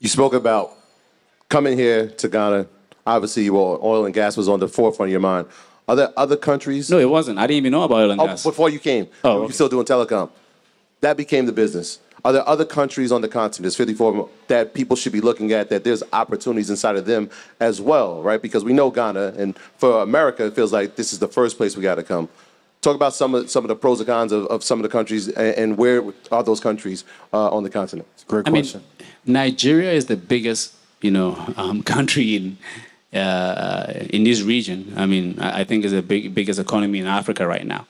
You spoke about coming here to Ghana. Obviously, you were, oil and gas was on the forefront of your mind. Are there other countries? No, it wasn't. I didn't even know about oil and Oh, gas. before you came, Oh, okay. still doing telecom. That became the business. Are there other countries on the continent, there's 54 that people should be looking at, that there's opportunities inside of them as well, right? Because we know Ghana, and for America, it feels like this is the first place we got to come. Talk about some of, some of the pros and cons of, of some of the countries, and, and where are those countries uh, on the continent? Great I mean, question. Nigeria is the biggest, you know, um, country in uh, in this region. I mean, I I think it's the big, biggest economy in Africa right now.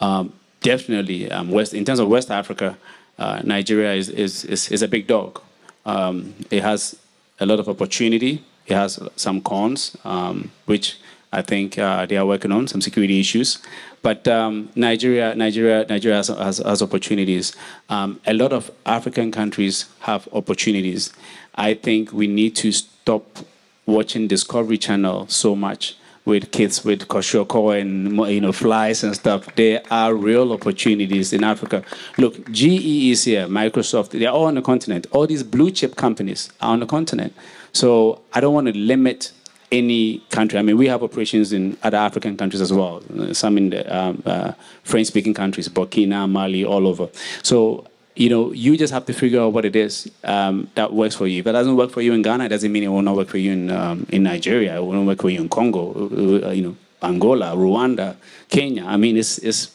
Um, definitely, um, West in terms of West Africa, uh, Nigeria is, is is is a big dog. Um, it has a lot of opportunity. It has some cons, um, which I think uh, they are working on some security issues. But um, Nigeria, Nigeria, Nigeria has, has, has opportunities. Um, a lot of African countries have opportunities. I think we need to stop watching Discovery Channel so much with kids with kwashiorkor and you know flies and stuff. There are real opportunities in Africa. Look, GE is here, Microsoft. They're all on the continent. All these blue chip companies are on the continent. So I don't want to limit any country. I mean, we have operations in other African countries as well. Some in the um, uh, French-speaking countries, Burkina, Mali, all over. So you know, you just have to figure out what it is um, that works for you. If it doesn't work for you in Ghana, it doesn't mean it will not work for you in um, in Nigeria. It will not work for you in Congo. uh, uh, you know, Angola, Rwanda, Kenya. I mean, it's it's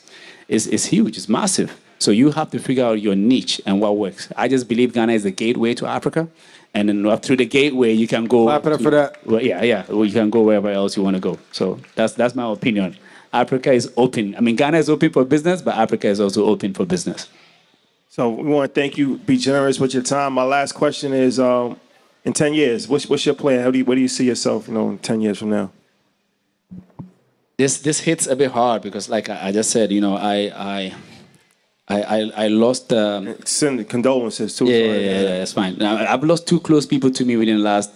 it's, it's huge. It's massive. So you have to figure out your niche and what works. I just believe Ghana is the gateway to Africa, and then up through the gateway you can go. Clap it up to- for that. Well, yeah, yeah. Well, you can go wherever else you want to go. So that's that's my opinion. Africa is open. I mean, Ghana is open for business, but Africa is also open for business. So we want to thank you. Be generous with your time. My last question is: um, In ten years, what's what's your plan? How do you where do you see yourself? You know, in ten years from now. this this hits a bit hard because like I, I just said, you know, I I I I, I lost um, Send condolences too. yeah, yeah, yeah, yeah, that's fine. Now, I've lost two close people to me within the last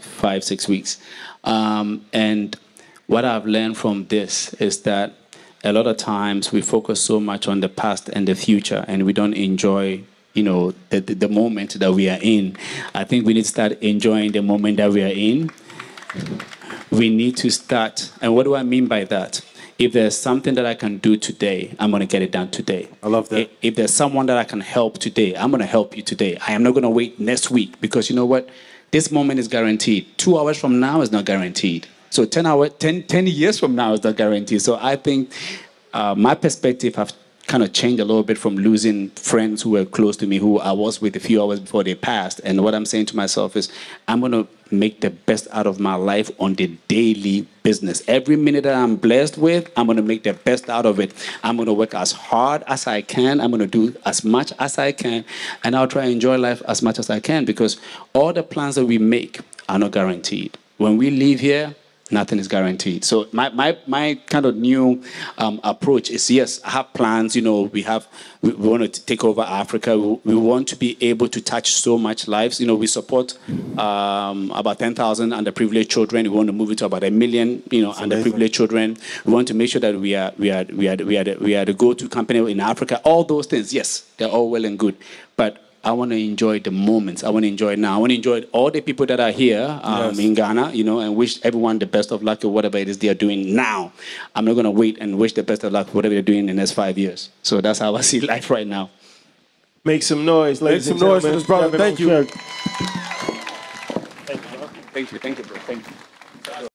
five, six weeks. Um, and what I've learned from this is that a lot of times we focus so much on the past and the future and we don't enjoy you know the, the, the moment that we are in i think we need to start enjoying the moment that we are in we need to start. And what do I mean by that? If there's something that I can do today, I'm going to get it done today. I love that. If there's someone that I can help today, I'm going to help you today. I am not going to wait next week because you know what? This moment is guaranteed. Two hours from now is not guaranteed. So 10, hour, 10, 10 years from now is not guaranteed. So I think uh, my perspective have kind of changed a little bit from losing friends who were close to me who I was with a few hours before they passed. And what I'm saying to myself is, I'm going to make the best out of my life on the daily business. Every minute that I'm blessed with, I'm going to make the best out of it. I'm going to work as hard as I can. I'm going to do as much as I can. And I'll try and enjoy life as much as I can because all the plans that we make are not guaranteed. When we leave here, nothing is guaranteed. So my, my, my kind of new um, approach is yes, I have plans. You know, we have we, we want to take over Africa. We, we want to be able to touch so much lives. You know, we support um, about ten thousand underprivileged children. We want to move it to about a million. You know, underprivileged children. We want to make sure that we are we are we are we are the, we are the go-to company in Africa. All those things, yes, they're all well and good, but I want to enjoy the moments. I want to enjoy it now. I want to enjoy all the people that are here um, Yes. in Ghana, you know, and wish everyone the best of luck or whatever it is they are doing now. I'm not going to wait and wish the best of luck for whatever they're doing in the next five years. So that's how I see life right now. Make some noise, ladies some and noise for gentlemen. this brother. Kevin Thank you. Okyere. Thank you. Thank you, bro. Thank you.